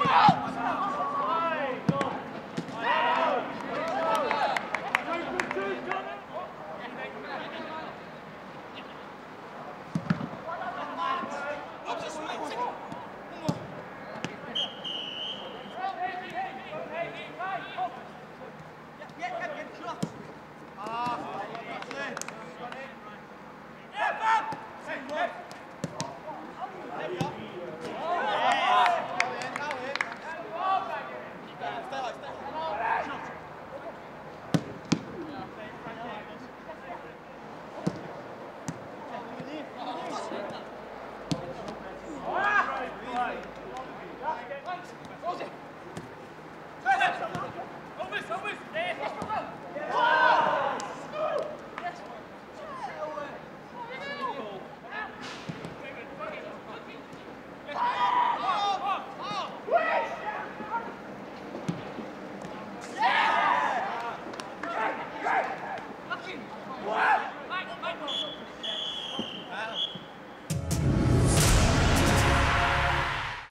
Oh!